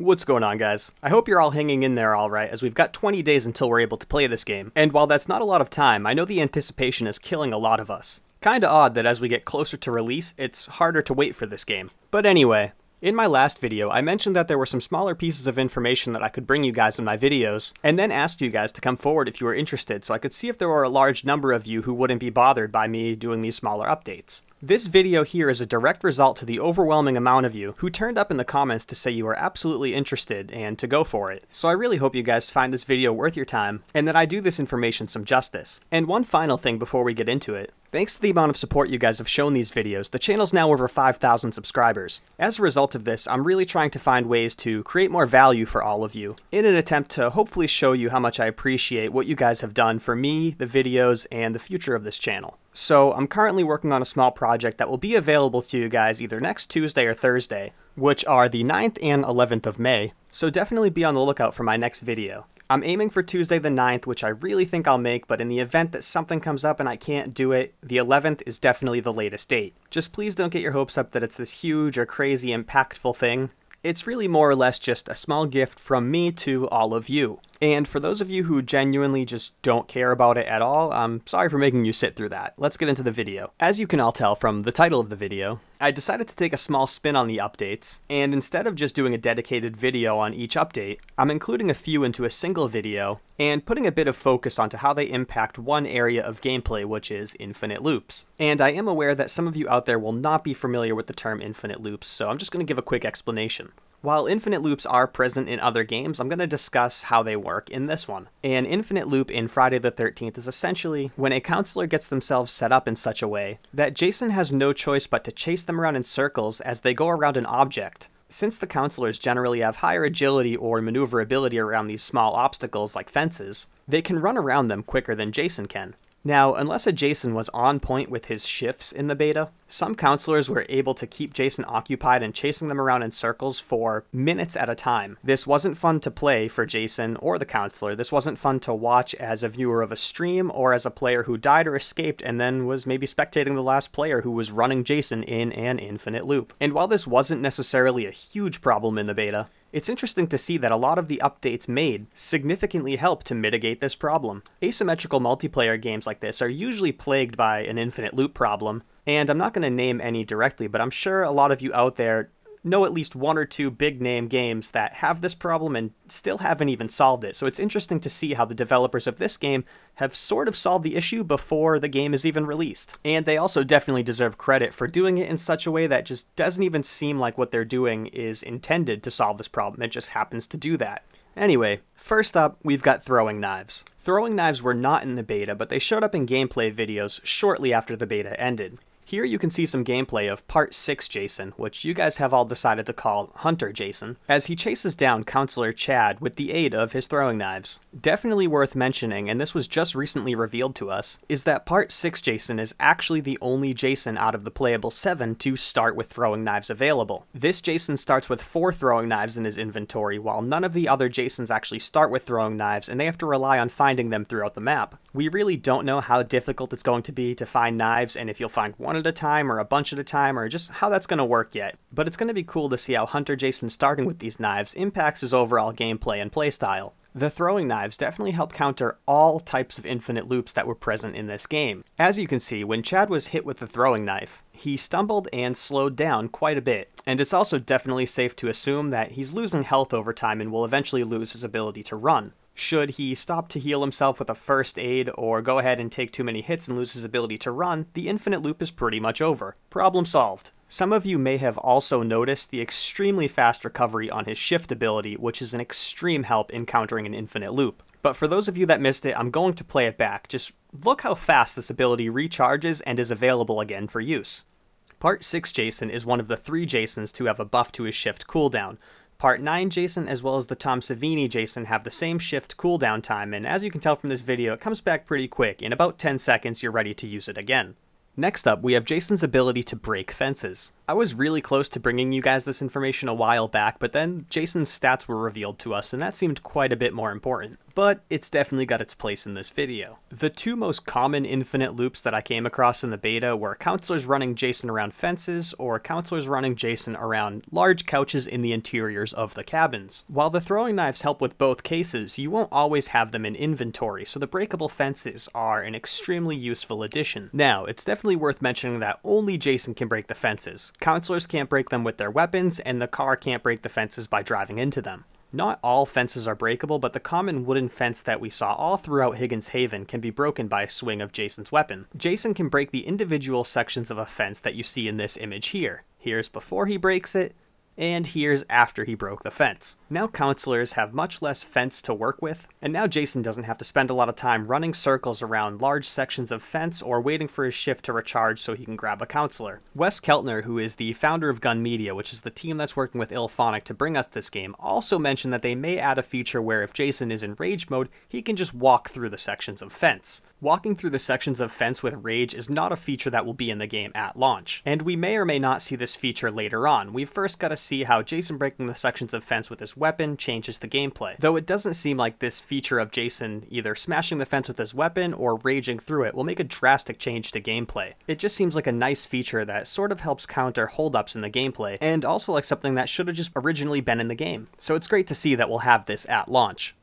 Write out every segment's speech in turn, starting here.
What's going on, guys? I hope you're all hanging in there alright, as we've got 20 days until we're able to play this game. And while that's not a lot of time, I know the anticipation is killing a lot of us. Kinda odd that as we get closer to release, it's harder to wait for this game. But anyway, in my last video, I mentioned that there were some smaller pieces of information that I could bring you guys in my videos, and then asked you guys to come forward if you were interested so I could see if there were a large number of you who wouldn't be bothered by me doing these smaller updates. This video here is a direct result to the overwhelming amount of you who turned up in the comments to say you are absolutely interested and to go for it. So I really hope you guys find this video worth your time and that I do this information some justice. And one final thing before we get into it. Thanks to the amount of support you guys have shown these videos, the channel's now over 5,000 subscribers. As a result of this, I'm really trying to find ways to create more value for all of you, in an attempt to hopefully show you how much I appreciate what you guys have done for me, the videos, and the future of this channel. So I'm currently working on a small project that will be available to you guys either next Tuesday or Thursday, which are the 9th and 11th of May, so definitely be on the lookout for my next video. I'm aiming for Tuesday the 9th, which I really think I'll make, but in the event that something comes up and I can't do it, the 11th is definitely the latest date. Just please don't get your hopes up that it's this huge or crazy impactful thing. It's really more or less just a small gift from me to all of you. And for those of you who genuinely just don't care about it at all, I'm sorry for making you sit through that. Let's get into the video. As you can all tell from the title of the video, I decided to take a small spin on the updates, and instead of just doing a dedicated video on each update, I'm including a few into a single video, and putting a bit of focus onto how they impact one area of gameplay, which is infinite loops. And I am aware that some of you out there will not be familiar with the term infinite loops, so I'm just going to give a quick explanation. While infinite loops are present in other games, I'm going to discuss how they work in this one. An infinite loop in Friday the 13th is essentially when a counselor gets themselves set up in such a way that Jason has no choice but to chase them around in circles as they go around an object. Since the counselors generally have higher agility or maneuverability around these small obstacles like fences, they can run around them quicker than Jason can. Now, unless a Jason was on point with his shifts in the beta, some counselors were able to keep Jason occupied and chasing them around in circles for minutes at a time. This wasn't fun to play for Jason or the counselor. This wasn't fun to watch as a viewer of a stream or as a player who died or escaped and then was maybe spectating the last player who was running Jason in an infinite loop. And while this wasn't necessarily a huge problem in the beta, it's interesting to see that a lot of the updates made significantly help to mitigate this problem. Asymmetrical multiplayer games like this are usually plagued by an infinite loop problem, and I'm not going to name any directly, but I'm sure a lot of you out there know at least one or two big name games that have this problem and still haven't even solved it. So it's interesting to see how the developers of this game have sort of solved the issue before the game is even released. And they also definitely deserve credit for doing it in such a way that just doesn't even seem like what they're doing is intended to solve this problem. It just happens to do that. Anyway, first up, we've got throwing knives. Throwing knives were not in the beta, but they showed up in gameplay videos shortly after the beta ended. Here you can see some gameplay of Part 6 Jason, which you guys have all decided to call Hunter Jason, as he chases down Counselor Chad with the aid of his throwing knives. Definitely worth mentioning, and this was just recently revealed to us, is that Part 6 Jason is actually the only Jason out of the playable 7 to start with throwing knives available. This Jason starts with 4 throwing knives in his inventory, while none of the other Jasons actually start with throwing knives, and they have to rely on finding them throughout the map. We really don't know how difficult it's going to be to find knives, and if you'll find one at a time or a bunch at a time or just how that's going to work yet. But it's going to be cool to see how Hunter Jason starting with these knives impacts his overall gameplay and playstyle. The throwing knives definitely help counter all types of infinite loops that were present in this game. As you can see, when Chad was hit with the throwing knife, he stumbled and slowed down quite a bit, and it's also definitely safe to assume that he's losing health over time and will eventually lose his ability to run. Should he stop to heal himself with a first aid or go ahead and take too many hits and lose his ability to run, the infinite loop is pretty much over. Problem solved. Some of you may have also noticed the extremely fast recovery on his shift ability, which is an extreme help in countering an infinite loop. But for those of you that missed it, I'm going to play it back. Just look how fast this ability recharges and is available again for use. Part 6 Jason is one of the three Jasons to have a buff to his shift cooldown, Part 9 Jason as well as the Tom Savini Jason have the same shift cooldown time, and as you can tell from this video, it comes back pretty quick. In about 10 seconds, you're ready to use it again. Next up, we have Jason's ability to break fences. I was really close to bringing you guys this information a while back, but then Jason's stats were revealed to us, and that seemed quite a bit more important but it's definitely got its place in this video. The two most common infinite loops that I came across in the beta were counselors running Jason around fences, or counselors running Jason around large couches in the interiors of the cabins. While the throwing knives help with both cases, you won't always have them in inventory, so the breakable fences are an extremely useful addition. Now, it's definitely worth mentioning that only Jason can break the fences. Counselors can't break them with their weapons, and the car can't break the fences by driving into them. Not all fences are breakable, but the common wooden fence that we saw all throughout Higgins Haven can be broken by a swing of Jason's weapon. Jason can break the individual sections of a fence that you see in this image here. Here's before he breaks it, and here's after he broke the fence. Now counselors have much less fence to work with, and now Jason doesn't have to spend a lot of time running circles around large sections of fence or waiting for his shift to recharge so he can grab a counselor. Wes Keltner, who is the founder of Gun Media, which is the team that's working with IllFonic to bring us this game, also mentioned that they may add a feature where if Jason is in rage mode, he can just walk through the sections of fence. Walking through the sections of fence with Rage is not a feature that will be in the game at launch, and we may or may not see this feature later on. We've first got to see how Jason breaking the sections of fence with his weapon changes the gameplay. Though it doesn't seem like this feature of Jason either smashing the fence with his weapon or raging through it will make a drastic change to gameplay. It just seems like a nice feature that sort of helps counter holdups in the gameplay, and also like something that should have just originally been in the game. So it's great to see that we'll have this at launch.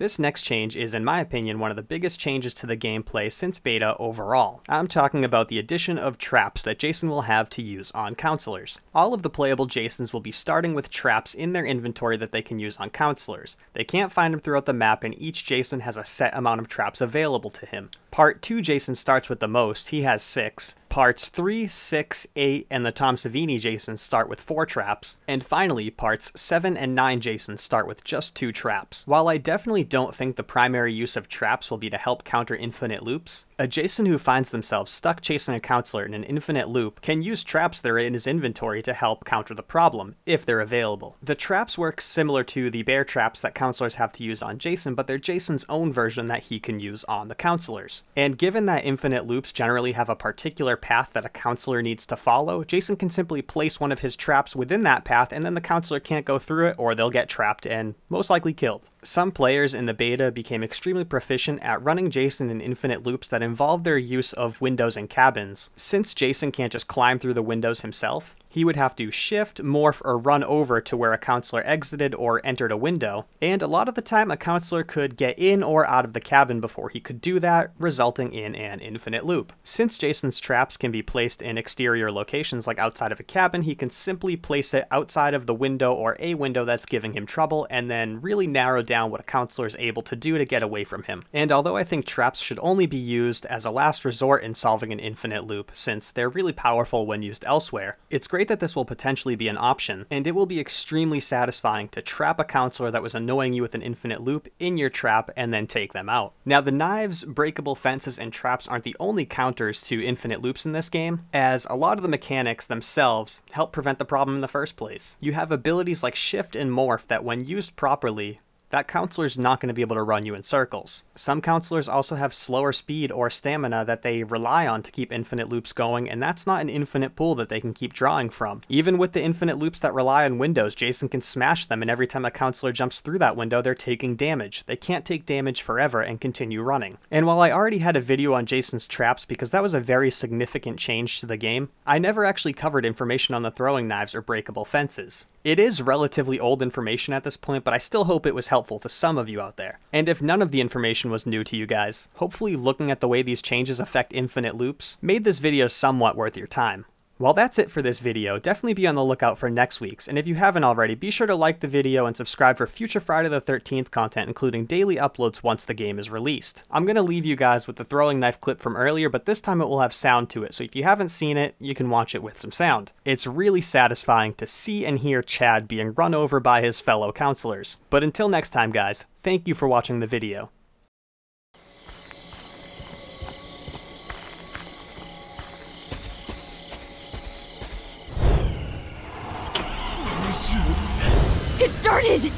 This next change is, in my opinion, one of the biggest changes to the gameplay since beta overall. I'm talking about the addition of traps that Jason will have to use on counselors. All of the playable Jasons will be starting with traps in their inventory that they can use on counselors. They can't find them throughout the map and each Jason has a set amount of traps available to him. Part 2 Jason starts with the most, he has 6. Parts 3, 6, 8, and the Tom Savini Jason start with 4 traps. And finally, parts 7 and 9 Jason start with just 2 traps. While I definitely don't think the primary use of traps will be to help counter infinite loops, a Jason who finds themselves stuck chasing a counselor in an infinite loop can use traps that are in his inventory to help counter the problem, if they're available. The traps work similar to the bear traps that counselors have to use on Jason, but they're Jason's own version that he can use on the counselors. And given that infinite loops generally have a particular path that a counselor needs to follow, Jason can simply place one of his traps within that path and then the counselor can't go through it or they'll get trapped and most likely killed. Some players in the beta became extremely proficient at running Jason in infinite loops that involve their use of windows and cabins. Since Jason can't just climb through the windows himself, he would have to shift, morph, or run over to where a counselor exited or entered a window, and a lot of the time a counselor could get in or out of the cabin before he could do that, resulting in an infinite loop. Since Jason's traps can be placed in exterior locations like outside of a cabin, he can simply place it outside of the window or a window that's giving him trouble, and then really narrow down what a counselor is able to do to get away from him. And although I think traps should only be used as a last resort in solving an infinite loop, since they're really powerful when used elsewhere, it's great great that this will potentially be an option, and it will be extremely satisfying to trap a counselor that was annoying you with an infinite loop in your trap and then take them out. Now the knives, breakable fences, and traps aren't the only counters to infinite loops in this game, as a lot of the mechanics themselves help prevent the problem in the first place. You have abilities like shift and morph that when used properly that counselor is not going to be able to run you in circles. Some counselors also have slower speed or stamina that they rely on to keep infinite loops going, and that's not an infinite pool that they can keep drawing from. Even with the infinite loops that rely on windows, Jason can smash them, and every time a counselor jumps through that window, they're taking damage. They can't take damage forever and continue running. And while I already had a video on Jason's traps because that was a very significant change to the game, I never actually covered information on the throwing knives or breakable fences. It is relatively old information at this point, but I still hope it was helpful to some of you out there. And if none of the information was new to you guys, hopefully looking at the way these changes affect infinite loops made this video somewhat worth your time. Well, that's it for this video. Definitely be on the lookout for next week's, and if you haven't already, be sure to like the video and subscribe for future Friday the 13th content, including daily uploads once the game is released. I'm going to leave you guys with the throwing knife clip from earlier, but this time it will have sound to it, so if you haven't seen it, you can watch it with some sound. It's really satisfying to see and hear Chad being run over by his fellow counselors. But until next time, guys, thank you for watching the video. It started!